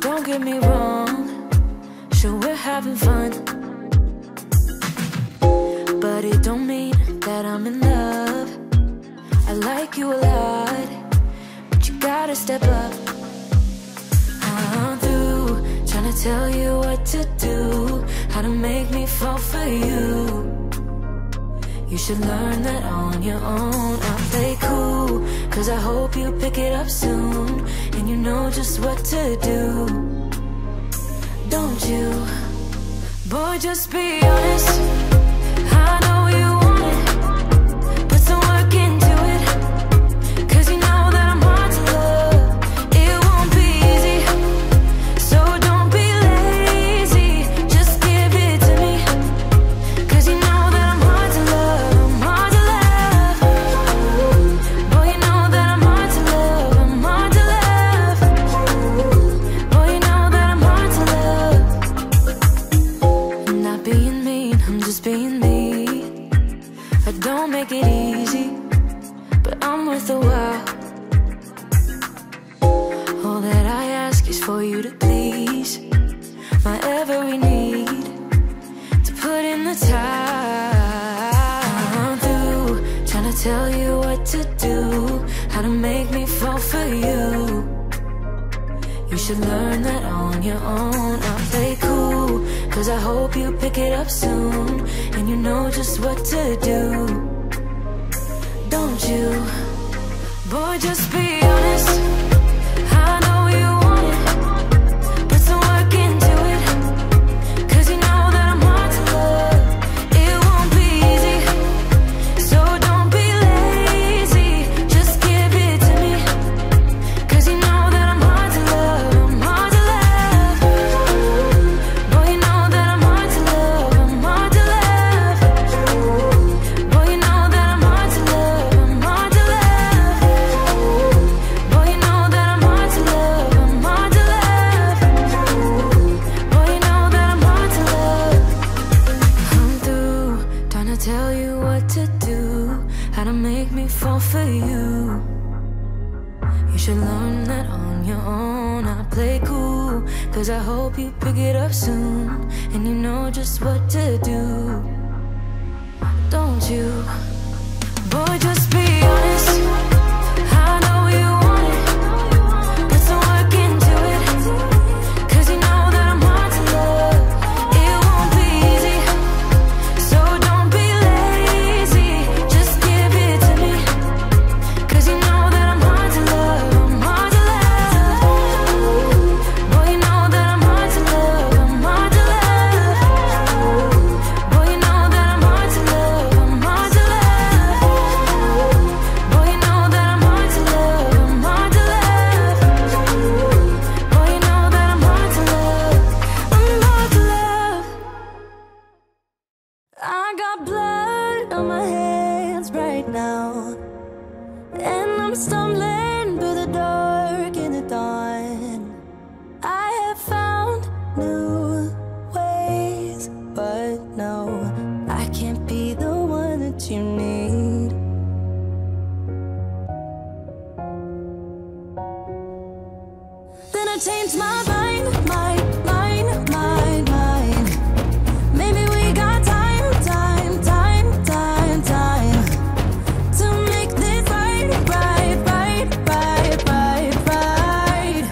Don't get me wrong, sure we're having fun. But it don't mean that I'm in love. I like you a lot, but you gotta step up. I'm through, trying to tell you what to do How to make me fall for you. You should learn that on your own I play cool, cause I hope you pick it up soon you know just what to do Don't you? Boy, just be honest to time Trying to tell you what to do How to make me fall for you. You should learn that on your own I play cool Cause I hope you pick it up soon And you know just what to do. Don't you? Boy, just be honest. my mind, mind, mind, mind, mind. Maybe we got time, time, time, time, time to make this right, right, right, right, right.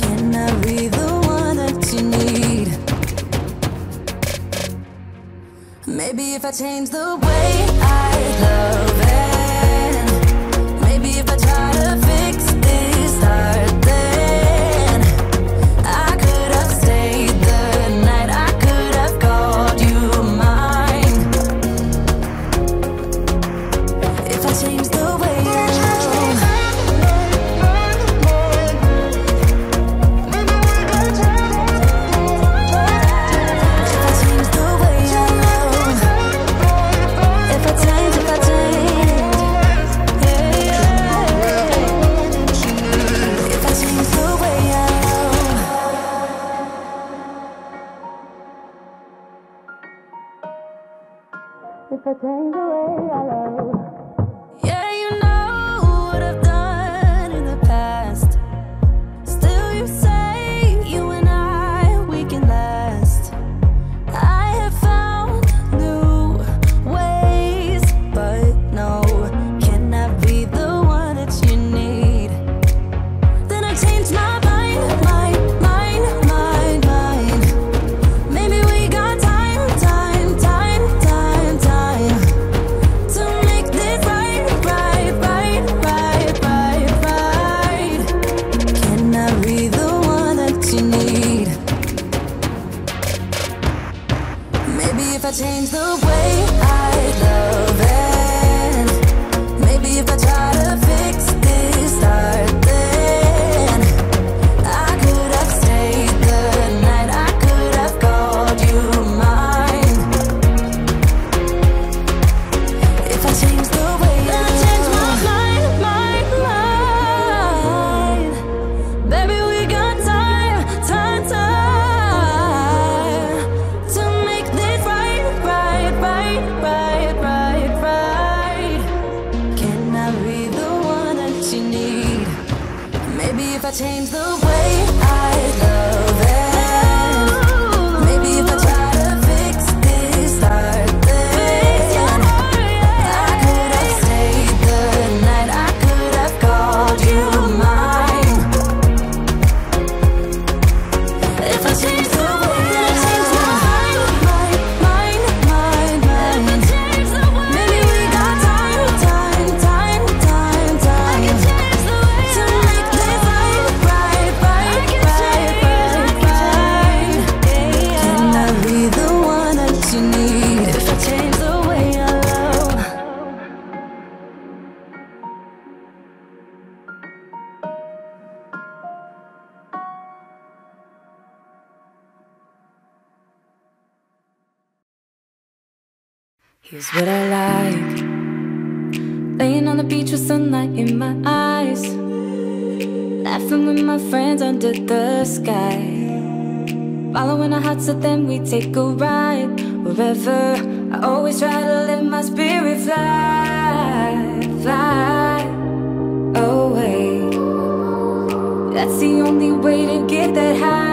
Can I be the one that you need? Maybe if I change the way. tango. If I change the way I love it. Maybe if I try Here's what I like. Laying on the beach with sunlight in my eyes. Laughing with my friends under the sky. Following our hearts so then we take a ride. Wherever I always try to let my spirit fly Fly away. That's the only way to get that high.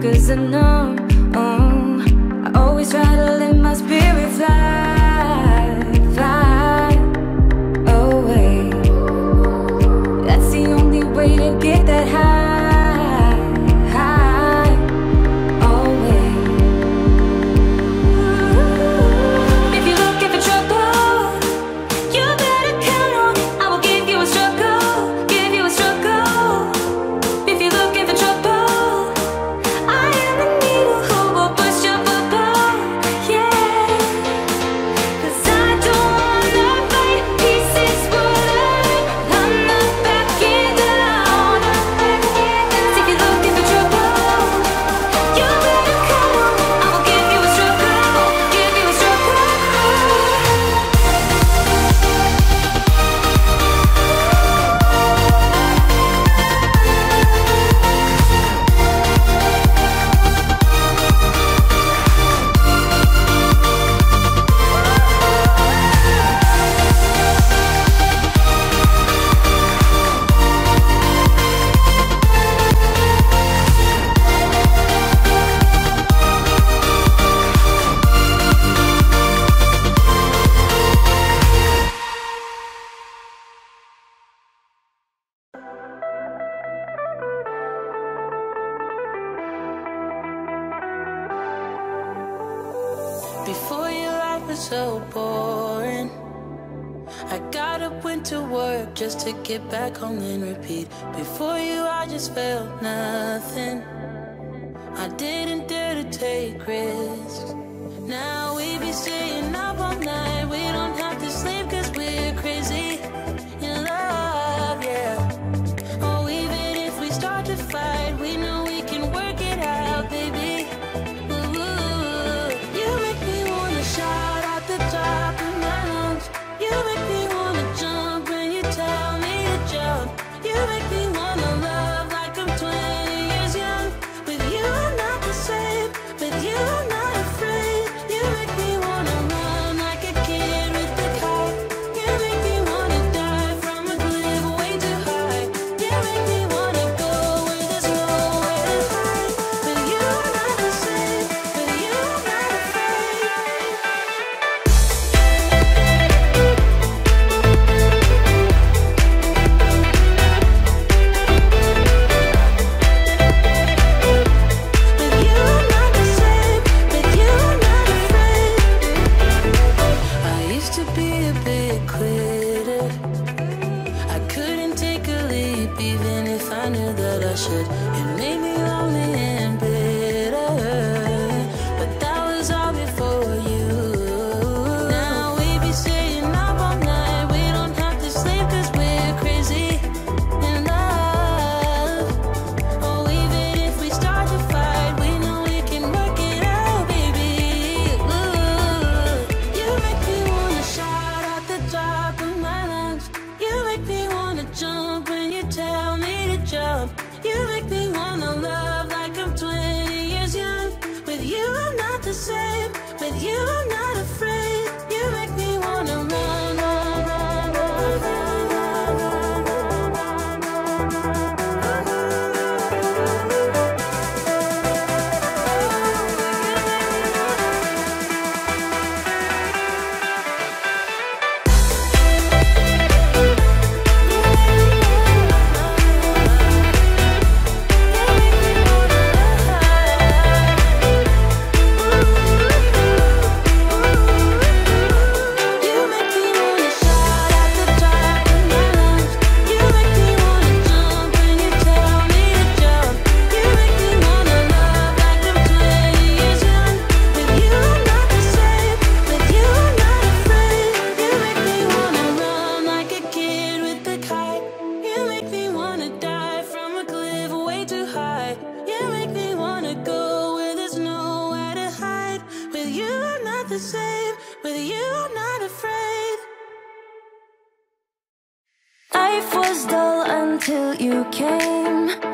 'Cause I know, Oh, I always try to let my spirit fly. so boring. I got up, went to work just to get back home and repeat. Before you, I just felt nothing. I didn't dare to take risks. Now we be staying up all night. We don't until you came.